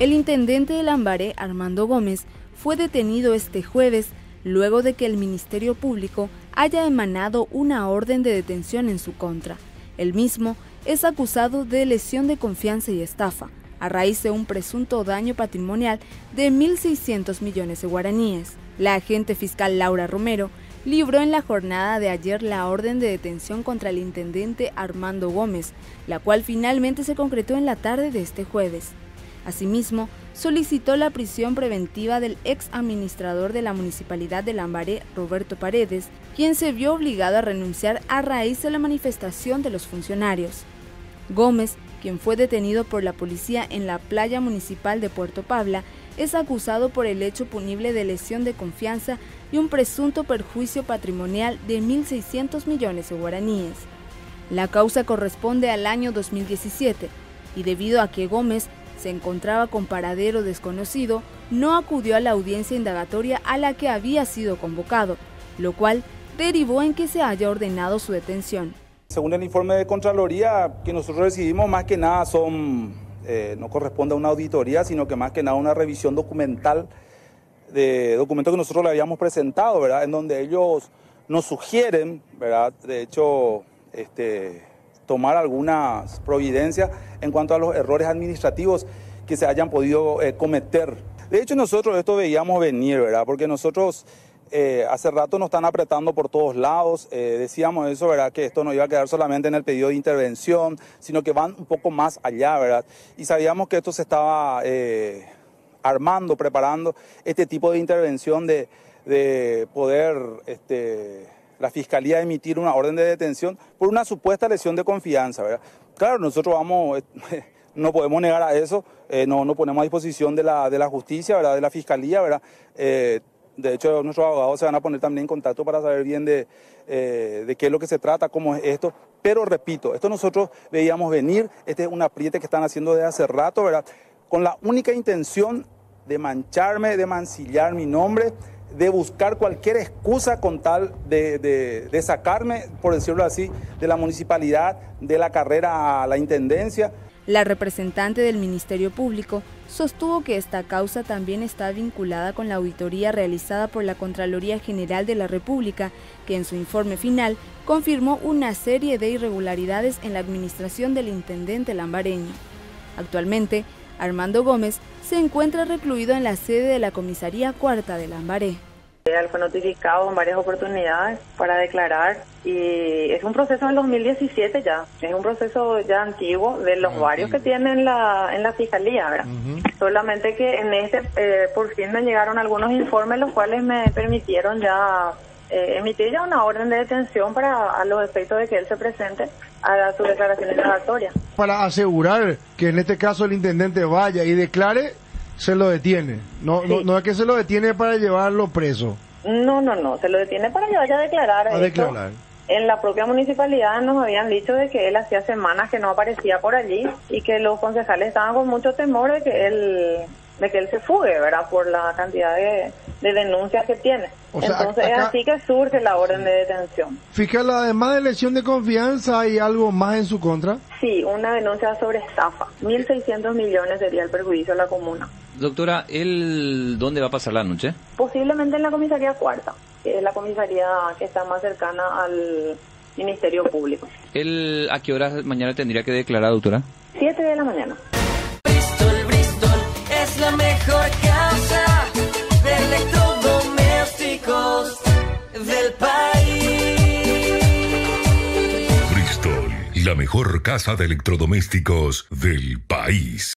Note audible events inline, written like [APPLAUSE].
El intendente de Lambaré, Armando Gómez, fue detenido este jueves luego de que el Ministerio Público haya emanado una orden de detención en su contra. El mismo es acusado de lesión de confianza y estafa, a raíz de un presunto daño patrimonial de 1.600 millones de guaraníes. La agente fiscal Laura Romero libró en la jornada de ayer la orden de detención contra el intendente Armando Gómez, la cual finalmente se concretó en la tarde de este jueves. Asimismo, solicitó la prisión preventiva del ex administrador de la municipalidad de Lambaré, Roberto Paredes, quien se vio obligado a renunciar a raíz de la manifestación de los funcionarios. Gómez, quien fue detenido por la policía en la playa municipal de Puerto Pabla, es acusado por el hecho punible de lesión de confianza y un presunto perjuicio patrimonial de 1.600 millones de guaraníes. La causa corresponde al año 2017 y debido a que Gómez se encontraba con paradero desconocido, no acudió a la audiencia indagatoria a la que había sido convocado, lo cual derivó en que se haya ordenado su detención. Según el informe de Contraloría que nosotros recibimos, más que nada son, eh, no corresponde a una auditoría, sino que más que nada una revisión documental de documentos que nosotros le habíamos presentado, ¿verdad? En donde ellos nos sugieren, ¿verdad? De hecho, este, tomar algunas providencias en cuanto a los errores administrativos que se hayan podido eh, cometer. De hecho, nosotros esto veíamos venir, ¿verdad? Porque nosotros eh, hace rato nos están apretando por todos lados. Eh, decíamos eso, ¿verdad? Que esto no iba a quedar solamente en el pedido de intervención, sino que van un poco más allá, ¿verdad? Y sabíamos que esto se estaba armando, preparando este tipo de intervención de, de poder este, la Fiscalía emitir una orden de detención por una supuesta lesión de confianza. ¿verdad? Claro, nosotros vamos, [LAUGHS] no podemos negar a eso, eh, no nos ponemos a disposición de la, de la justicia, ¿verdad? de la Fiscalía. ¿verdad? Eh, de hecho, nuestros abogados se van a poner también en contacto para saber bien de, eh, de qué es lo que se trata, cómo es esto. Pero repito, esto nosotros veíamos venir, este es un apriete que están haciendo desde hace rato, ¿verdad? Con la única intención de mancharme, de mancillar mi nombre, de buscar cualquier excusa con tal de, sacarme, por decirlo así, de la municipalidad, de la carrera a la intendencia. La representante del Ministerio Público sostuvo que esta causa también está vinculada con la auditoría realizada por la Contraloría General de la República, que en su informe final confirmó una serie de irregularidades en la administración del intendente lambareño. Actualmente, Armando Gómez se encuentra recluido en la sede de la comisaría cuarta de Lambaré. Él fue notificado en varias oportunidades para declarar y es un proceso del 2017 ya, es un proceso ya antiguo de los varios que tiene en la, en la fiscalía, ¿verdad? Solamente que en este eh, por fin me llegaron algunos informes los cuales me permitieron ya eh, emitir ya una orden de detención para a los efectos de que él se presente a su declaración indagatoria. Para asegurar que en este caso el intendente vaya y declare, se lo detiene. No, no, es que se lo detiene para llevarlo preso. No, no, no, se lo detiene para que vaya a declarar. A declarar. En la propia municipalidad nos habían dicho de que él hacía semanas que no aparecía por allí y que los concejales estaban con mucho temor de que él de que él se fugue, ¿verdad? Por la cantidad de, denuncias que tiene. Entonces es así que surge la orden de detención. Fiscal, además de lesión de confianza, ¿hay algo más en su contra? Sí, una denuncia sobre estafa. 1.600 millones sería el perjuicio a la comuna. Doctora, ¿él dónde va a pasar la noche? Posiblemente en la comisaría cuarta, que es la comisaría que está más cercana al Ministerio Público. ¿Él a qué hora mañana tendría que declarar, doctora? Siete de la mañana. La mejor casa de electrodomésticos del país. Bristol, la mejor casa de electrodomésticos del país.